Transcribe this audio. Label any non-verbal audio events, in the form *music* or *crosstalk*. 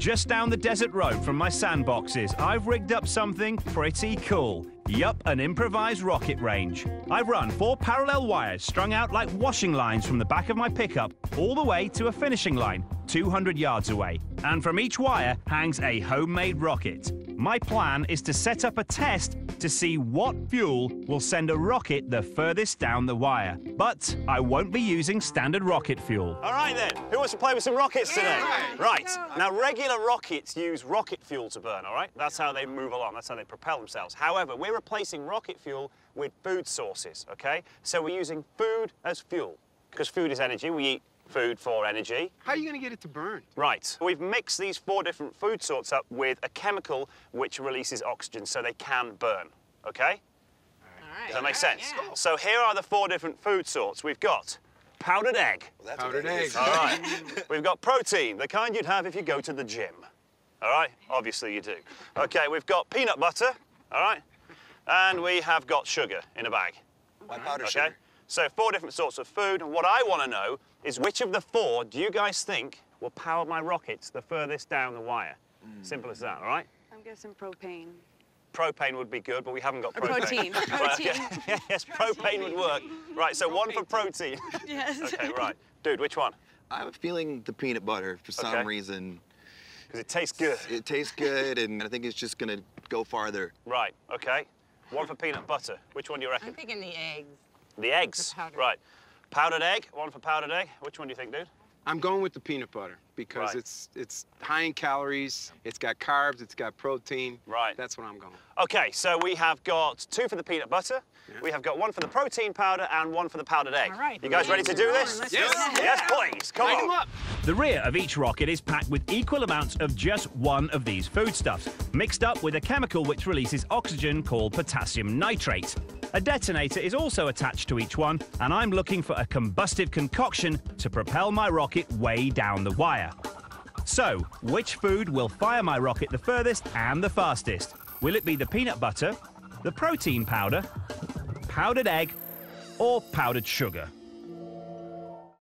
Just down the desert road from my sandboxes, I've rigged up something pretty cool. Yup, an improvised rocket range. I've run four parallel wires strung out like washing lines from the back of my pickup all the way to a finishing line 200 yards away. And from each wire hangs a homemade rocket. My plan is to set up a test to see what fuel will send a rocket the furthest down the wire. But I won't be using standard rocket fuel. All right then, who wants to play with some rockets today? Right, now regular rockets use rocket fuel to burn, all right? That's how they move along, that's how they propel themselves. However, we're replacing rocket fuel with food sources, okay? So we're using food as fuel, because food is energy, we eat food for energy. How are you going to get it to burn? Right. We've mixed these four different food sorts up with a chemical which releases oxygen so they can burn, okay? Does that make sense? So here are the four different food sorts. We've got powdered egg. Powdered egg. All right. *laughs* we've got protein, the kind you'd have if you go to the gym. All right? Obviously you do. Okay, we've got peanut butter. All right? And we have got sugar in a bag. Why powder Okay? sugar? So four different sorts of food. And what I want to know is which of the four do you guys think will power my rockets the furthest down the wire? Mm. Simple as that, all right? I'm guessing propane. Propane would be good, but we haven't got Or propane. protein. Right, *laughs* okay. Protein. *laughs* yes, propane would work. Right, so one for protein. *laughs* Yes. okay, right. Dude, which one? I'm feeling the peanut butter for some Okay. reason. Because it tastes good. It tastes good, and I think it's just gonna go farther. Right, okay. One for peanut butter. Which one do you reckon? I'm thinking the eggs. The eggs. powdered. Right. Powdered egg, one for powdered egg. Which one do you think, dude? I'm going with the peanut butter because Right. it's it's high in calories, it's got carbs, it's got protein. Right. That's what I'm going. Okay, so we have got two for the peanut butter, we have got one for the protein powder, and one for the powdered egg. All right. You guys ready to do this? Let's Yes. do. Yes, please. Come Light on. 'em up. The rear of each rocket is packed with equal amounts of just one of these foodstuffs, mixed up with a chemical which releases oxygen called potassium nitrate. A detonator is also attached to each one, and I'm looking for a combustive concoction to propel my rocket way down the wire. So, which food will fire my rocket the furthest and the fastest? Will it be the peanut butter, the protein powder, powdered egg, or powdered sugar?